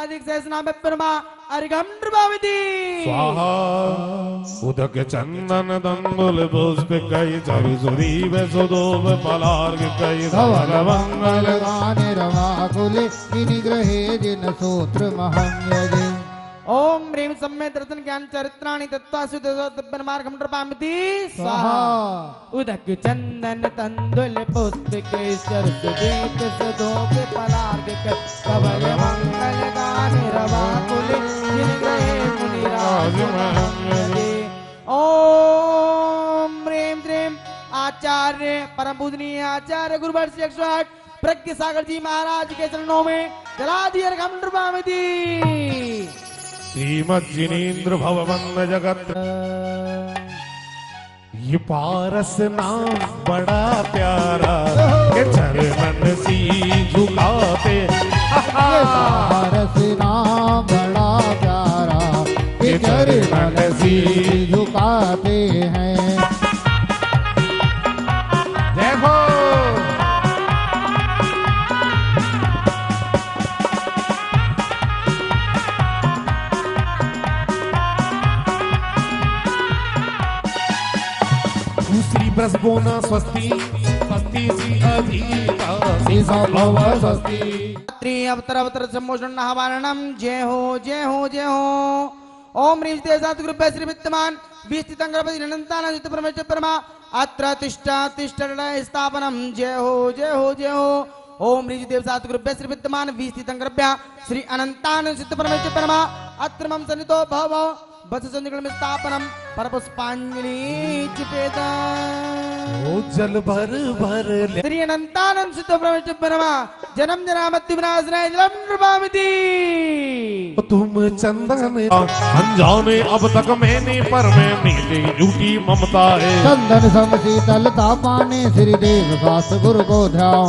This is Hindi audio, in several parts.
साधिक सहस्रनाम परमा अरिगम नृपामिति स्वाहा उदक चंदन दंगुल पुष्प कई चरु सुरीव सुदोब पलार्ग कई धवल मंगल गाने रमाकुले निग्रहे जिन सूत्र महं यजे ओम ह्रीं सम्मेत रतन ज्ञान चरित्राणि तत्वासु मार्गम नृपामिति स्वाहा। उदक चंदन तंदुल पुस्तक सरस्वतीत सदोप पलार्ग कवय मंगल गान रवा कुल जिन मुनि राज। ओम ह्रीं ह्रीं आचार्य परम पूजनीय आचार्य एक सौ आठ प्रज्ञ सागर जी महाराज के चरणों में जला रकम नृपामिति श्रीमज्जिनेन्द्र भवन जगत। ये पारस नाम बड़ा प्यारा। के चरण सी झुकाते। पारस नाम बड़ा प्यारा। के चरण सी दूसरी ब्रजबोना स्वस्ति स्वस्ति सी अधीता। सी संभव स्वस्ति। त्रि अवतर अवतर सम्मोषण हवारणम जय हो जय हो जय हो। ओम ह्रीं ते सात गुरु श्री विद्यमान विस्थितं गणपति अनंतान जित परमेश्वर परमा। अत्र तिष्ठ तिष्ठ स्थापनम। जय हो जय हो जय हो। ओम ह्रीं देव सात गुरु श्री विद्यमान विस्थितं गणभ्य श्री अनंतान जित परमेश्वर परमा। अत्र मम सन्निधो भव। बस संजगण में स्थापनम परपुष्पांजलि चिपेता। ओ जल भर भर ले। श्री अनंतानंद सिद्ध परमेश्वर परमा जन्म जनामत्ति विनाशनाय जलम नृपामिति। तुम चंदन अनजाने अब तक मैंने पर मैं झूठी ममता है। चंदन सम शीतलता पाने श्री देव दास गुरु को ध्याओ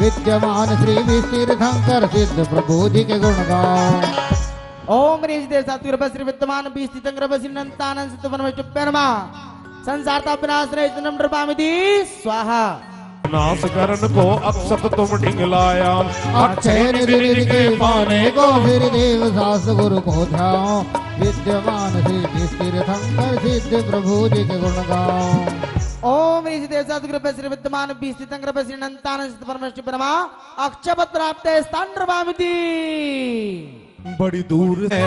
विद्यमान श्री विस्तीर शंकर सिद्ध प्रभु जी के गुण गाओ। ओम ह्रीं देव सात्विक श्री विद्यमान बीस तीतंग्र श्री अनंतानंद सिद्ध परमेश्वर परमा। संसार का विनाशनाय जलम नृपामिति स्वाहा। नाश करन को अक्षत तुम ढिंगलाया अक्षय निधि के पाने को श्री देव दास गुरु को ध्याओ। विद्यमान श्री विस्तीर शंकर सिद्ध प्रभु जी के गुण गाओ। ओम ह्रीं देव सात्विक श्री विद्यमान बीस तीतंग्र श्री सिद्ध परमेश्वर परमा। अक्षपत प्राप्त स्थान बड़ी दूर है।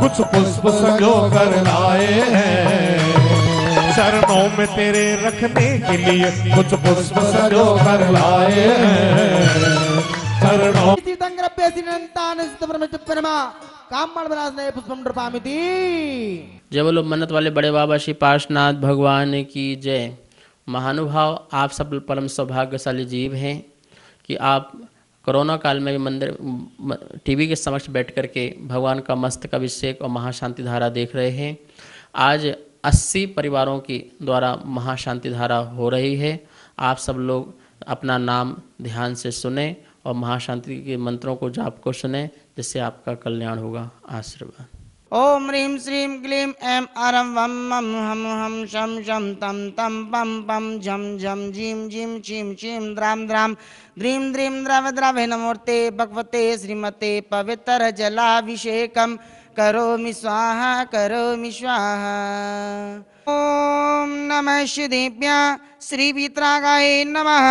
कुछ पुष्प संजो कर लाए हैं। चरणों में तेरे रखने के लिए कुछ पुष्प संजो कर लाए हैं। चरणों तीर्थंकरभ्य श्री अनंतानंद सिद्ध परमेश्वर परमा। कामण विनाशनाय पुष्पम नृपामिति जय बोलो मन्नत वाले बड़े बाबा श्री पार्शनाथ भगवान की जय। महानुभाव आप सब परम सौभाग्यशाली जीव हैं कि आप कोरोना काल में भी मंदिर टीवी के समक्ष बैठ कर के भगवान का मस्तक अभिषेक और महाशांति धारा देख रहे हैं। आज 80 परिवारों की द्वारा महाशांति धारा हो रही है। आप सब लोग अपना नाम ध्यान से सुने और महाशांति के मंत्रों को जाप को सुने, जिससे आपका कल्याण होगा। आशीर्वाद। ओम ह्रीं श्रीं क्लीं ऐं अरं वं मं हम हम शं शं तं तं पं पं झं झं झीं झीं छीं छीं द्रां द्रां द्रीं द्रीं द्रव द्रवे नमोर्ते भगवते श्रीमते पवित्र जलाभिषेकं करोमि स्वाहा करोमि स्वाहा। ॐ नमः श्रीदेव्या श्रीवीतरागाय नमः।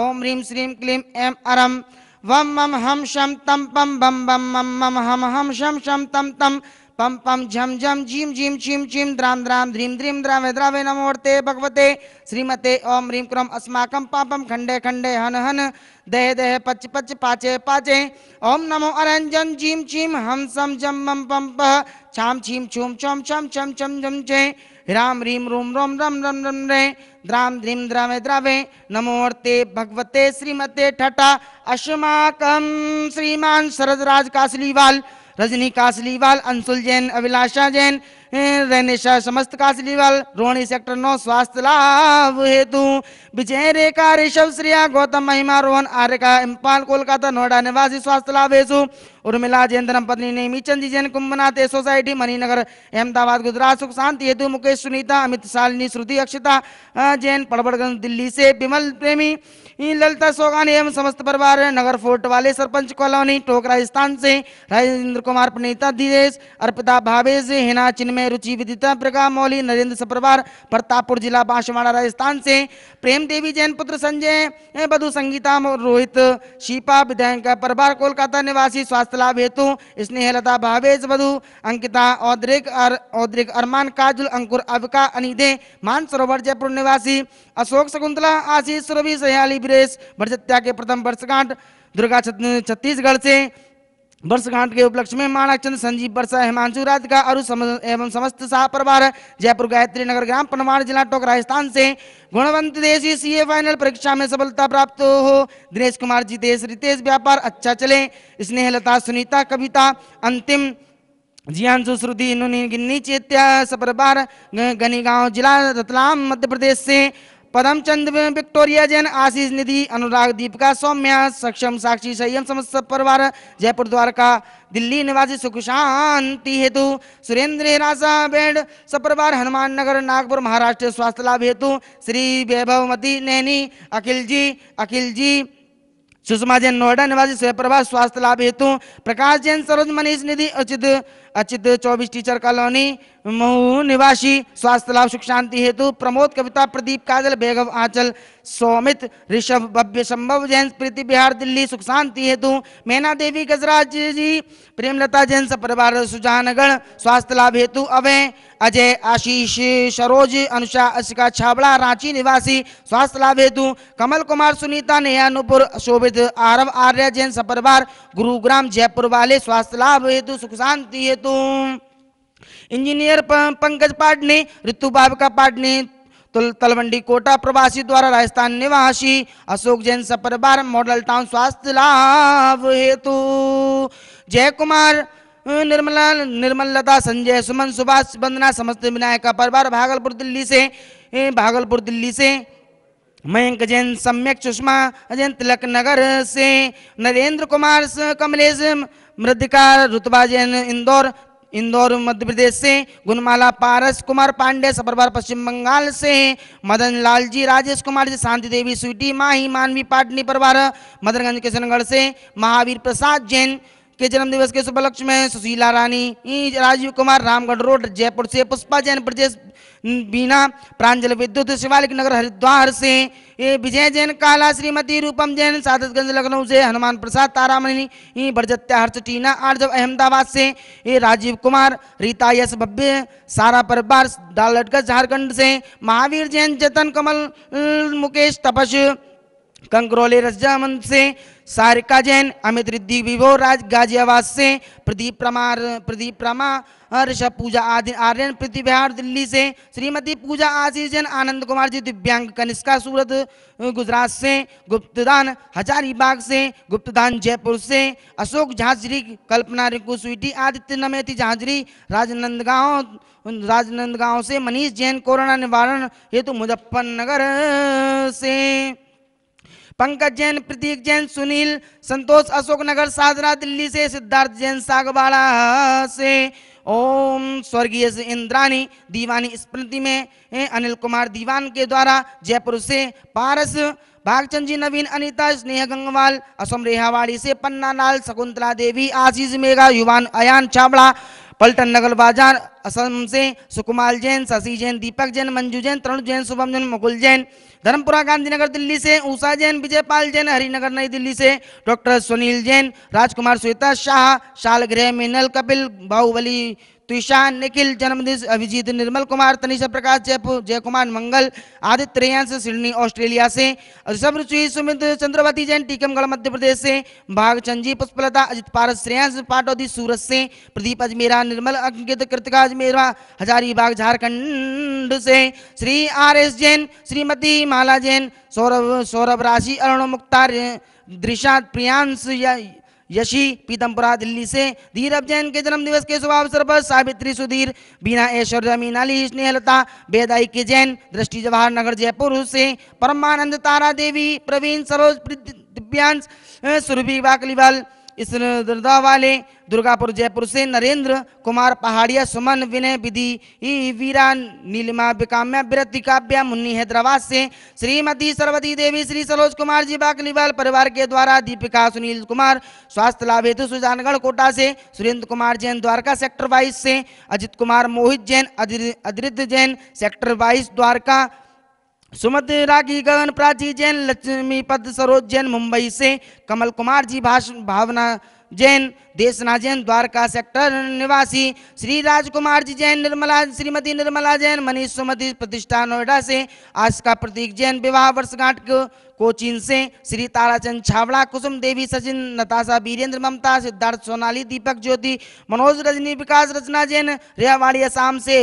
ॐ ह्रीं श्रीं क्लीं ऐं अरं वम मम हम शम तम पम बम बम मम मम हम हम शम शम तम तम पम पम झम झम झीम झीम छीम छीम द्राम द्राम ध्रीम ध्रीम द्रावे द्रावे नमोर्ते भगवते श्रीमते ओम ह्रीं क्रम अस्माकं पापं खंडे खंडे हन हन दह दह पच पच पाचे पाचे ओम नमो अरंजन झीम छीम हम सम जम मम पम पह छाम छीम छूम छम छम छम छम झम छे राम रीम रूम रोम रम रम रम रे द्राम ध्रीम द्रावे द्रावे नमोर्ते भगवते श्रीमते ठटा अश्माकम श्रीमान शरदराज कासलीवाल रजनी कासलीवाल, अंशुल जैन, अभिलाषा जैन रहनेशा समस्त कासलीवाल, रोहिणी सेक्टर नौ, स्वास्थ्य लाभ हेतु। विजय रेखा, ऋषभ श्रिया, गौतम महिमा, रोहन आर्य का इम्पाल कोलकाता, नोएडा, निवासी, स्वास्थ्य लाभेशु उर्मिला जैन धर्म पत्नी नेमी चंद जी जैन कुंभनाथ सोसाइटी मणिनगर अहमदाबाद गुजरात सुख शांति हेतु मुकेश सुनीता अमित शालिनी श्रुति अक्षिता जैन पड़बड़गंज दिल्ली से विमल, प्रेमी ललिता सोगानी एवं समस्त परिवार, नगर फोर्ट वाले सरपंच कॉलोनी टोक राजस्थान से राजेंद्र कुमार प्रणीता दिनेश, अर्पिता भावेश हिना, चिन्मय रुचि विदिता प्रका मौली नरेंद्र सपरिवार प्रतापपुर जिला बांसवाड़ा राजस्थान से, प्रेम देवी जैन पुत्र संजय बधु संगीता रोहित शीपा विधायक परिवार कोलकाता निवासी स्वास्थ्य लाभ हेतु स्नेहलता भावेश वधु अंकिता औद्रिक अर, औद्रिक अरमान काजुल अंकुर अविका अनिधे मानसरोवर जयपुर निवासी अशोक शकुंतला आशीष सुरभि सयाली ब्रेस भरजत्या के प्रथम वर्षगांठ दुर्गा छत्तीसगढ़ से वर्षगांठ के उपलक्ष्य में माणक चंद संजीव वर्षा हिमांशु राधिका, अरु एवं समस्त शाह परिवार, जयपुर, गायत्री नगर ग्राम पनवाड़ जिला टोक राजस्थान से गुणवंत देशी सीए फाइनल परीक्षा में सफलता प्राप्त हो। दिनेश कुमार जितेश रितेश व्यापार अच्छा चले। स्नेहलता सुनीता, कविता, अंतिम, जियांशु, श्रुति, नुनी, गिन्नी, चेत्या, सपरबार गनी गाँव जिला, रतलाम, मध्य प्रदेश से पदम चंद विक्टोरिया जैन आशीष निधि, अनुराग दीपिका सौम्या, सक्षम साक्षी संयम समस्त परिवार, जयपुर द्वारका, दिल्ली निवासी सुख शांति हेतु, सुरेंद्र हिरासा बेड, सपरिवार हनुमान नगर, नागपुर महाराष्ट्र स्वास्थ्य लाभ हेतु, श्री वैभवमती नैनी, अखिल जी अखिल जी, सुषमा जैन नोएडा निवासी स्वयंप्रभा स्वास्थ्य लाभ हेतु, प्रकाश जैन सरोज मनीष निधि अचित अचित चौबीस टीचर कॉलोनी महू निवासी, स्वास्थ्य लाभ, सुख शांति हेतु, प्रमोद कविता, प्रदीप काजल, बेगम आंचल, सौमित, ऋषभ, भव्य संभव जैन, प्रीति बिहार, दिल्ली, सुख शांति हेतु, मैना देवी, गजराज जी, प्रेमलता जैन, सपरिवार सुजानगढ़ स्वास्थ्य लाभ हेतु, अभय, अजय, आशीष, सरोज, अनुषा, अशिका छाबड़ा, रांची निवासी, स्वास्थ्य लाभ हेतु, कमल कुमार, सुनीता नेहानुपुर शोभित, आरव आर्य जैन, सपरिवार, गुरुग्राम, जयपुर वाले, स्वास्थ्य लाभ हेतु, सुख शांति हेतु इंजीनियर पंकज पाटने ऋतु बाबका पाटने तुल तलवंडी कोटा प्रवासी द्वारा राजस्थान निवासी, अशोक जैन सपरिवार मॉडल टाउन स्वास्थ्य लाभ हेतु। जय कुमार निर्मला, निर्मल लता, संजय सुमन, सुभाष वंदना समस्त विनायक का परिवार, भागलपुर दिल्ली से भागलपुर दिल्ली से। मयंक जैन सम्यक सुषमा जैन तिलक नगर से नरेंद्र कुमार कमलेश मृदिका रुतबा जैन इंदौर इंदौर मध्य प्रदेश से गुणमाला पारस कुमार पांडे सपरबार पश्चिम बंगाल से मदन लाल जी राजेश कुमार जी, शांति देवी, स्वीटी माही, मानवी पाटनी परिवार, मदनगंज किशनगढ़ से महावीर प्रसाद जैन के जन्म दिवस के उपलक्ष्य में सुशीला रानी राजीव कुमार, रामगढ़ रोड, जयपुर से पुष्पा जैन, ब्रजेश बीना, प्रांजल विद्युत, शिवालिक नगर, हरिद्वार से विजय जैन, काला श्रीमती, रूपम जैन, सादतगंज, लखनऊ से, हनुमान प्रसाद, तारामणि बरजत्या हर्ष टीना, आर्जव अहमदाबाद से ये राजीव कुमार, रीता यश भव्य, सारा परिवार डालटगंज झारखंड से, महावीर जैन, जतन कमल मुकेश तपस कंकरोली रजामंद से, सारिका जैन, अमित रिद्धि विभो राज गाजियाबाद से, प्रदीप प्रमार, प्रदीप प्रमा ऋषभ पूजा आदि, आर्यन, प्रीति बिहार, दिल्ली से, श्रीमती पूजा आशीष जैन, आनंद कुमार जी, दिव्यांग कनिष्का सूरत, गुजरात से, गुप्तदान हजारीबाग से, गुप्तदान जयपुर से, अशोक झांझरी, कल्पना रिंकू स्वीटी, आदित्य नमेती झांझरी, राजनंदगांव राजनंदगांव से मनीष जैन, कोरोना निवारण हेतु मुजफ्फरनगर से। पंकज जैन, प्रतीक जैन, सुनील, संतोष अशोक नगर सादरा दिल्ली से, सिद्धार्थ जैन, सागवाड़ा से। ओम स्वर्गीय इंद्रानी दीवानी स्मृति में अनिल कुमार दीवान के द्वारा जयपुर से पारस, भागचंद जी नवीन, अनिता, स्नेह गंगवाल, असम रेहावाड़ी से पन्ना लाल शकुंतला देवी, आशीष मेघा, युवान अयान छाबड़ा पलटन नगल बाज़ार, असम से सुकुमाल जैन, शशि जैन, दीपक जैन, मंजू जैन, तरुण जैन, शुभम जैन, मुकुल जैन। धर्मपुरा गांधीनगर दिल्ली से उषा जैन, विजयपाल जैन, हरिनगर नई दिल्ली से डॉक्टर सुनील जैन, राजकुमार श्वेता शाह, शालगृह मिनल कपिल, बाहुबली तुषा निखिल जन्मदिन अभिजीत, निर्मल कुमार, तनिषा प्रकाश जयपुर जय कुमार मंगल, आदित्य रेयांश सिडनी, ऑस्ट्रेलिया से। ऋषभ रुचि सुमित चंद्रवती जैन टीकमगढ़ मध्य प्रदेश से। भागचंद जी पुष्पलता, अजित पारस श्रेयांश पाटौदी सूरत से। प्रदीप अजमेरा, निर्मल अंकित कृतिका अजमेरा हजारी हजारीबाग झारखंड से। श्री आर एस जैन, श्रीमती माला जैन, सौरभ सौरभ राशि, अरुण मुख्तार दृषा प्रियांश यशी पीतमपुरा दिल्ली से धीरभ जैन के जन्म दिवस के शुभ अवसर पर सावित्री सुधीर, बीना ऐश्वर्या मीनाली स्नेहलता बेदाई के जैन, दृष्टि जवाहर नगर, जयपुर से परमानंद तारा देवी प्रवीण सरोज दिव्यांश सुरभि वाकलीवाल इस दुर्दा वाले दुर्गापुर, जयपुर से नरेंद्र कुमार पहाड़िया सुमन विनय विधि वीरा नीलिमा विकाम्या विरति काव्या मुन्नी हैदराबाद से श्रीमती सरवती देवी श्री सरोज कुमार जी बाकलीवाल परिवार के द्वारा दीपिका सुनील कुमार, स्वास्थ्य लाभ हेतु सुजानगढ़ कोटा से सुरेंद्र कुमार जैन द्वारका सेक्टर बाईस से अजित कुमार मोहित जैन अदिरिद्ध जैन सेक्टर बाईस द्वारका सुमति रागी गगन प्राची जैन, लक्ष्मी पद सरोज जैन, मुंबई से कमल कुमार जी भाषण भावना जैन देशना जैन द्वारका सेक्टर निवासी, श्री राजकुमार जी जैन, निर्मला, श्रीमती निर्मला जैन, मनीष सुमति प्रतिष्ठा नोएडा से आज का प्रतीक जैन, विवाह वर्षगांठ कोचीन से, श्री ताराचंद छावड़ा, कुसुम देवी, सचिन, नताशा वीरेंद्र ममता, सिद्धार्थ सोनाली, दीपक ज्योति, मनोज रजनी, विकास रचना जैन रेवाड़ी असम से,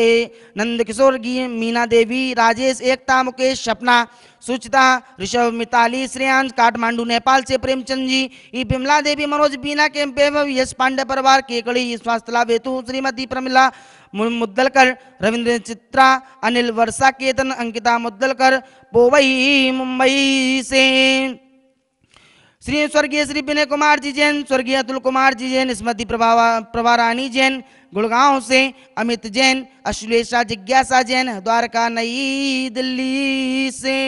नंद किशोर मीना देवी, राजेश एकता, मुकेश सपना, सुचिता, ऋषभ मिताली, श्रेयांश काठमांडू, नेपाल से प्रेमचंद जी, ई बिमला देवी, मनोज बीना के यश पांडे परिवार केकड़ी स्वास्थ्य लाभ हेतु श्रीमती प्रमिला मुद्दलकर रविंद्र चित्रा, अनिल वर्षा, केतन अंकिता मुद्दलकर पोवई मुंबई से। श्री स्वर्गीय श्री विनय कुमार जी जैन, स्वर्गीय अतुल कुमार जी जैन, स्मृति प्रभा प्रभा रानी जैन, गुड़गांव से अमित जैन, अश्लेषा जिज्ञासा जैन, द्वारका नई दिल्ली से।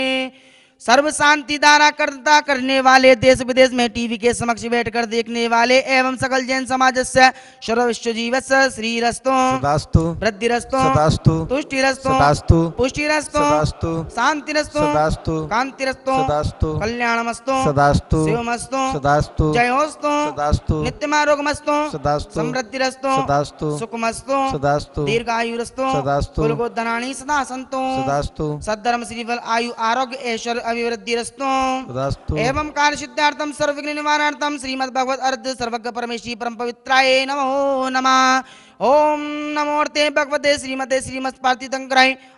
सर्व शांति धारा करता करने वाले देश विदेश में टीवी के समक्ष बैठकर देखने वाले एवं सकल जैन समाज से सर्व विश्व जीवस श्री रस्तो सदास्तु। वृद्धि रस्तो सदास्तु। तुष्टि रस्तो सदास्तु। पुष्टि रस्तो सदास्तु। शांति रस्तो सदास्तु। कांति रस्तो सदास्तु। कल्याणमस्तो। सदास्तु। शिवमस्तो। सदास्तु। जयोस्तो। सदास्तु। नित्यमारोगमस्तो। सदास्तु। समृद्धिरस्तो। सदास्तु। सुखमस्तो। सदास्तु। दीर्घायुरस्तो। सदास्तु। कुलगोधनानि सदा सन्तो सदास्तु। सद्धर्म श्रीफल आयु आरोग्य ऐश्वर्य अभिवृद्धिरस्तो एवं कार्य सिद्धार्थम सर्वघ्न निवारणार्थम श्रीमद्भगवत अर्थ सर्वज्ञ परमेश्वरी परम पवित्राय नमो नमः। ओम नमोर्ते भगवते श्रीमते श्रीमत्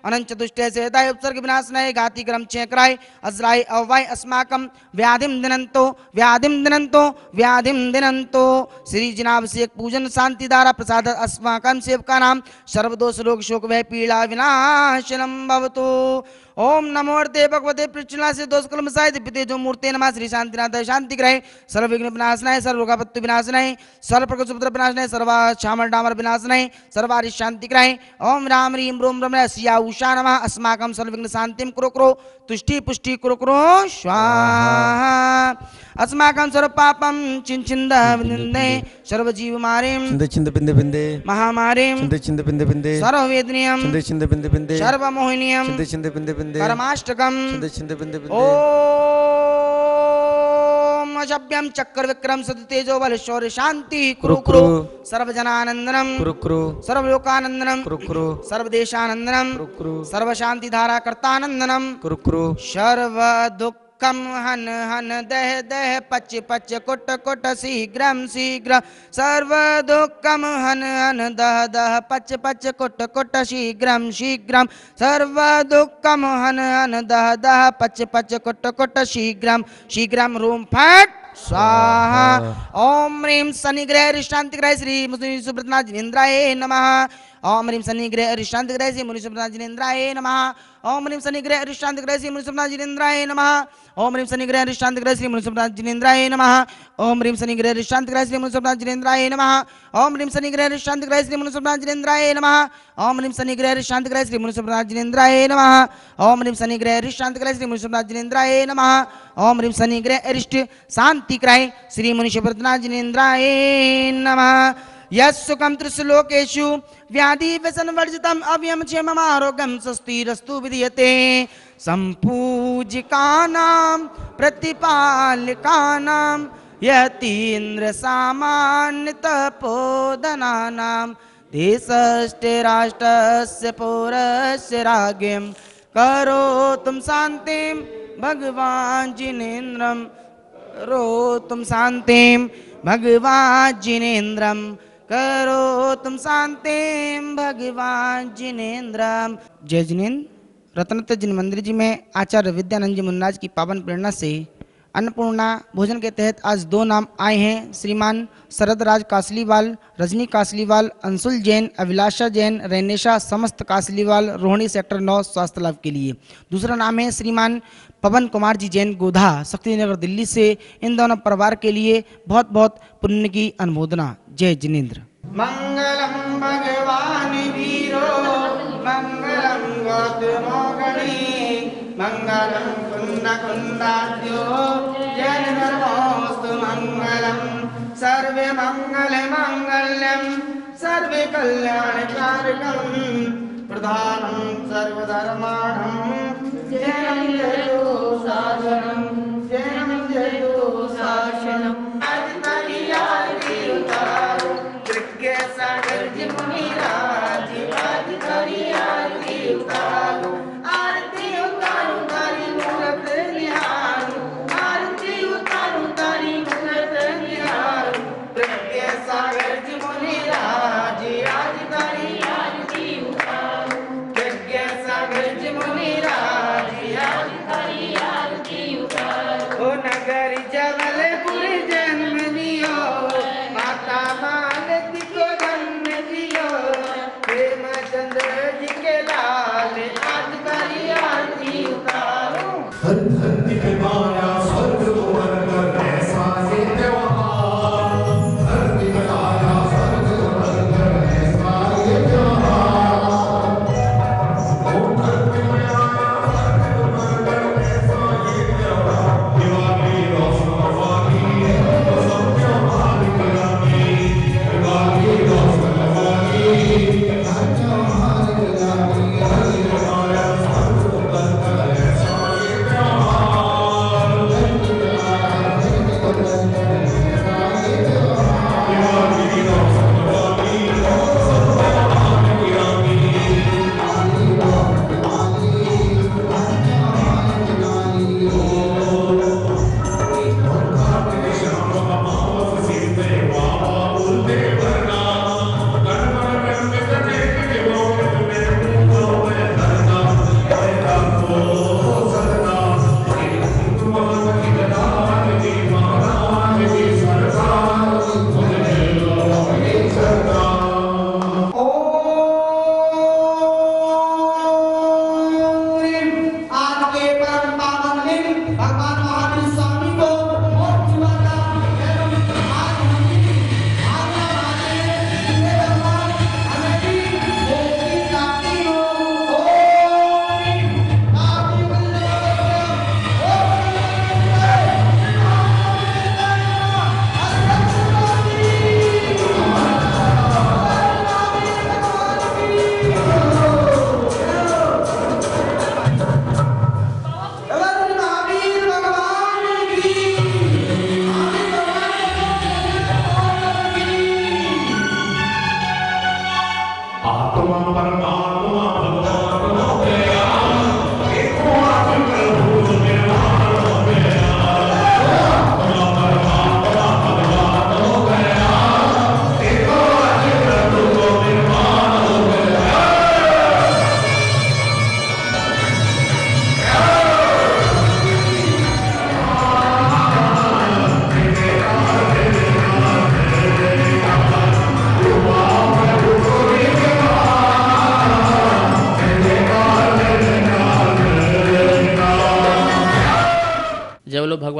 अनंत चतुष्टय से हृदय उपसर्ग विनाशनाय घाति क्रम चेकराय अज्राय अवाय अस्माकं व्याधिम दिनंतो व्याधिम दिनंतो व्याधिम दिनंतो श्री जनाभिषेक पूजन शांति धारा प्रसाद अस्माकं सेवका नाम सर्वदोष रोग शोक भय पीड़ा विनाशनम भवतु। ओम नमोर्ते भगवते पृष्ठला से दोष कलम साय दिव्यते जो मूर्ते नमः। श्री शांतिनाथ शांति ग्रह सर्व विघ्न विनाशनाय सर्व रोगापत्ति विनाशनाय सर्व प्रकृति सुभद्र विनाशनाय, सर्व छामर डामर विनाशनाय सर्वारि शांति ग्रह ओम राम रीम रोम रम सिया उषा नमः। अस्माकं सर्व विघ्न शांतिम कुरु कुरु। तुष्टि पुष्टि कुरु कुरु। स्वाहा। अस्माकं सर्व पापं चिंचिन्द विनिन्दे। सर्व जीव मारिम चिंद चिंद बिंदे बिंदे महामारिम चिंद चिंद बिंदे बिंदे सर्व वेदनियम चिंद चिंद बिंदे बिंदे सर्व मोहिनियम चिंद चिंद बिंदे बिंदे कर्माष्टकम अशभ्यम चक्र विक्रम सद तेजो बल शौर्य शांति कुरुकुरु कुरु कुरु। कुरु। सर्वजनानंदनम कुरु कुरु। सर्वलोकानंदनम कुरु कुरु। सर्वदेशानंदनम कुरु कुरु। सर्व शांति धारा कर्तानंदनम कुरुकुरु सर्व सर्व दुःखम हन हन दह दह पच पच कुट कुट शीघ्रम शीघ्र। सर्व दुःखम हन हन दह दह पच पच कुट कुट शीघ्रम शीघ्रम सर्व दुःखम हन हन दह दह पच पच कुट कुट शीघ्रम शीघ्रम रूम फट। स्वाहा। ओम ह्रीं शनिग्रह रिष्टान्तिग्रह श्री मुनि सुब्रतनाथ जिनेन्द्राय नमः। ओम ह्रीं शनिग्रह रिष्टान्तिग्रह श्री मुनि सुब्रतनाथ जिनेन्द्राय नमः। ओम ह्रीं शनिग्रह रिष्टान्तिग्रह श्री मुनि सुब्रतनाथ जिनेन्द्राय नमः। ओम ह्रीं शनिग्रह रिष्टान्तिग्रह श्री मुनि सुब्रतनाथ जिनेन्द्राय नमः। ओम ह्रीं शनिग्रह रिष्टान्तिग्रह श्री मुनि सुब्रतनाथ जिनेन्द्राय नमः। ओम ह्रीं शनिग्रह रिष्टान्तिग्रह श्री मुनि सुब्रतनाथ जिनेन्द्राय नमः। ओम ह्रीं शनिग्रह रिष्टान्तिग्रह श्री मुनि सुब्रतनाथ जिनेन्द्राय नमः। ओम ह्रीं शनिग्रह रिष्टान्तिग्रह श्री मुनि सुब्रतनाथ जिनेन्द्राय नमः। ओम ह्रीं शनिग्रह अरिष्ट शान्तिग्रह श्री मुनि सुब्रतनाथ जिनेन्द्राय नमः। यस्सुखं त्रिश्लोकेषु व्याधि व्यसन वर्जितम् अव्यम क्षेमम् आरोग्यं स्वस्तिरस्तु विधीयते। सम्पूजिकानां प्रतिपालिकानां यतीन्द्र सामान्यतपोधनानां देशस्ते राष्ट्रस्य पौरस्य राज्ञं करोतुं शान्तिं भगवान् जिनेन्द्रं करोतुं शान्तिं भगवान् जिनेन्द्रं करोतुं शान्तिं भगवान् जिनेन्द्रम। जय जिनेन्द्र रत्नत जिन मंदिर जी में आचार्य विद्यानंद जी मुन्नाज की पावन प्रेरणा से अन्नपूर्णा भोजन के तहत आज दो नाम आए हैं, श्रीमान शरद राज कासलीवाल, रजनी कासलीवाल, अंशुल जैन, अभिलाषा जैन, रैनेशा, समस्त कासलीवाल, रोहिणी सेक्टर नौ, स्वास्थ्य लाभ के लिए। दूसरा नाम है श्रीमान पवन कुमार जी जैन गोधा शक्तिनगर दिल्ली से इन दोनों परिवार के लिए बहुत बहुत पुण्य की अनुमोदना। जय जिनेन्द्र। मंगलम भगवान मंगलम मंगलम सर्वे मंगल मंगल्यम सर्वे कल्याण कारकम प्रधानम सर्वधर्माणम जयम जयो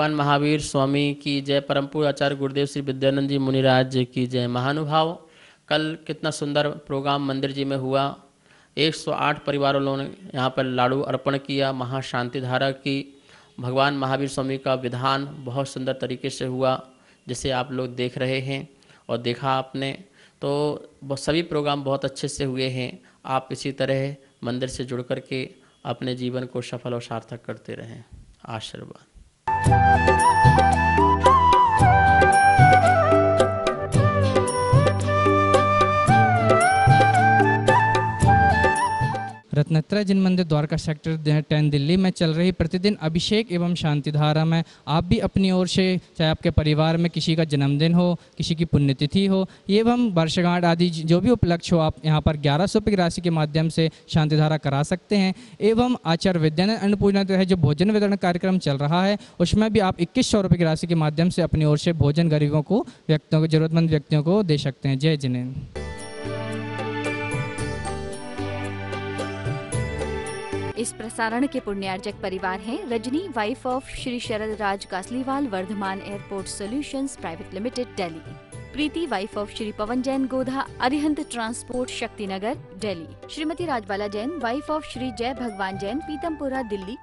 भगवान महावीर स्वामी की जय। परम पूज्य आचार्य गुरुदेव श्री विद्यानंद जी मुनिराज की जय। महानुभाव, कल कितना सुंदर प्रोग्राम मंदिर जी में हुआ। 108 परिवारों लोगों ने यहाँ पर लाड़ू अर्पण किया, महाशांति धारा की। भगवान महावीर स्वामी का विधान बहुत सुंदर तरीके से हुआ, जिसे आप लोग देख रहे हैं और देखा आपने। तो सभी प्रोग्राम बहुत अच्छे से हुए हैं। आप इसी तरह मंदिर से जुड़ करके अपने जीवन को सफल और सार्थक करते रहें। आशीर्वाद। Música रत्नत्रय जिन मंदिर द्वारका सेक्टर टेन दिल्ली में चल रही प्रतिदिन अभिषेक एवं शांति धारा में। आप भी अपनी ओर से, चाहे आपके परिवार में किसी का जन्मदिन हो, किसी की पुण्यतिथि हो, एवं वर्षगांठ आदि जो भी उपलक्ष्य हो, आप यहाँ पर ग्यारह सौ राशि के माध्यम से शांति धारा करा सकते हैं। एवं आचार्य विद्यानंद अन्नपूर्णा जो है, जो भोजन वितरण कार्यक्रम चल रहा है, उसमें भी आप इक्कीस सौ की राशि के माध्यम से अपनी ओर से भोजन गरीबों को, व्यक्तियों को, जरूरतमंद व्यक्तियों को दे सकते हैं। जय जिनेन्द्र। इस प्रसारण के पुण्यार्जक परिवार हैं Rajni wife of Shri Sharad Raj Kasliwal, Vardhman airport solutions, private limited, Delhi. Preeti wife of Shri Pawan Jain Godha, Arihant transport, Shaktinagar, Delhi. Shrimati Rajbala Jain wife of Shri Jai Bhagwan Jain, Pitampura, Delhi.